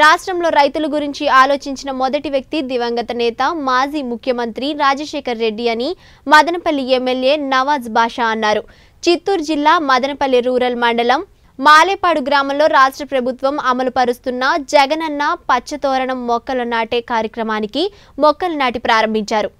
రాష్ట్రంలో రైతుల గురించి ఆలోచించిన మొదటి వ్యక్తి దివంగత నేత మాజీ ముఖ్యమంత్రి రాజశేఖర్ రెడ్డి అని మదనపల్లి ఎమ్మెల్యే నవాజ్ బాషా అన్నారు. చిత్తూరు జిల్లా మదనపల్లి రూరల్ మండలం మాలేపాడు గ్రామంలో రాష్ట్ర ప్రభుత్వం అమలు పరుస్తున్న జగనన్న పచ్చతోరణం మొక్కలు నాటే కార్యక్రమానికి మొక్కలు నాటి ప్రారంభించారు.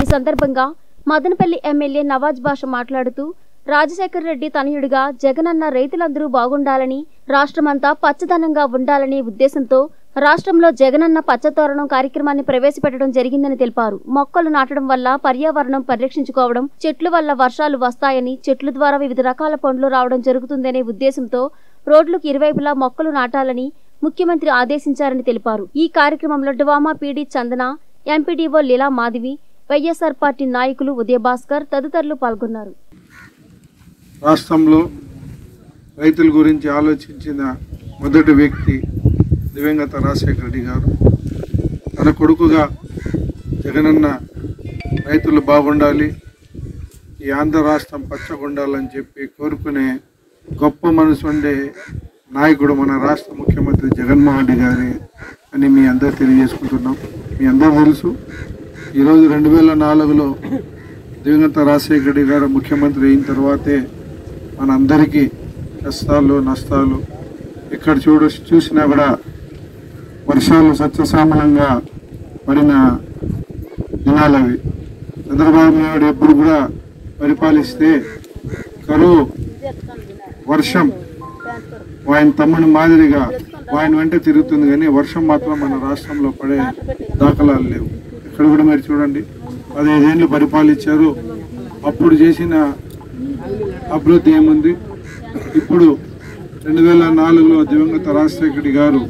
ఈ సందర్భంగా మదనపల్లి ఎమ్మెల్యే నవాజ్ బాషా మాట్లాడుతూ రాజశేఖర్ రెడ్డి తనయుడిగా జగనన్న రైతులందరూ బాగుండాలని రాష్ట్రమంతా పచ్చదనంగా ఉండాలనే ఉద్దేశంతో రాష్ట్రంలో జగనన్న పచ్చతోరణం కార్యక్రమాన్ని ప్రవేశపెట్టడం జరిగిందని తెలిపారు. మొక్కలు నాటడం వల్ల పర్యావరణం పరిరక్షించుకోవడం చెట్ల వల్ల వర్షాలు వస్తాయని చెట్ల ద్వారా వివిధ రకాల పండ్లు రావడం జరుగుతుందనే ఉద్దేశంతో రోడ్లకు ఇరువైపులా మొక్కలు నాటాలని ముఖ్యమంత్రి ఆదేశించారని తెలిపారు. ఈ కార్యక్రమంలో DWAMA PD Chandana MPDO Leela Madhavi YSR party నాయకులు ఉదయభాస్కర్ తదితరులు పాల్గొన్నారు. రాష్ట్రంలో రైతుల గురించి ఆలోచించిన మొదటి వ్యక్తి దివంగత రాజశేఖర రెడ్డి గారు. తన కొడుకుగా జగనన్న రైతులు బాగుండాలి ఈ ఆంధ్ర రాష్ట్రం పచ్చగుండాలని చెప్పి కోరుకునే గొప్ప మనసు ఉండే నాయకుడు మన రాష్ట్ర ముఖ్యమంత్రి జగన్మోహన్ రెడ్డి గారి అని మీ అందరూ తెలియజేసుకుంటున్నాం. మీ అందరూ తెలుసు ఈరోజు రెండు వేల నాలుగులో దివంగత రాజశేఖర రెడ్డి గారు ముఖ్యమంత్రి అయిన తర్వాతే మనందరికీ కష్టాలు నష్టాలు ఎక్కడ చూడు చూసినా కూడా వర్షాలు సత్యసామలంగా పడిన దినాలు అవి. చంద్రబాబు నాయుడు ఎప్పుడు కూడా పరిపాలిస్తే కరువు వర్షం ఆయన తమ్ముని మాదిరిగా ఆయన వెంట తిరుగుతుంది కానీ వర్షం మాత్రం మన రాష్ట్రంలో పడే దాఖలాలు లేవు. ఇక్కడ కూడా మీరు చూడండి పదిహేదేళ్ళు పరిపాలించారు. అప్పుడు చేసిన అభివృద్ధి ఏముంది? ఇప్పుడు రెండు వేల నాలుగులో దివంగత రాజశేఖర గారు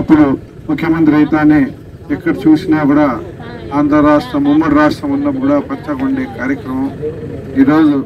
అప్పుడు ముఖ్యమంత్రి అయితేనే ఎక్కడ చూసినా కూడా ఆంధ్ర రాష్ట్రం ఉమ్మడి రాష్ట్రం ఉన్నప్పుడు కూడా పచ్చగొండే కార్యక్రమం. ఈరోజు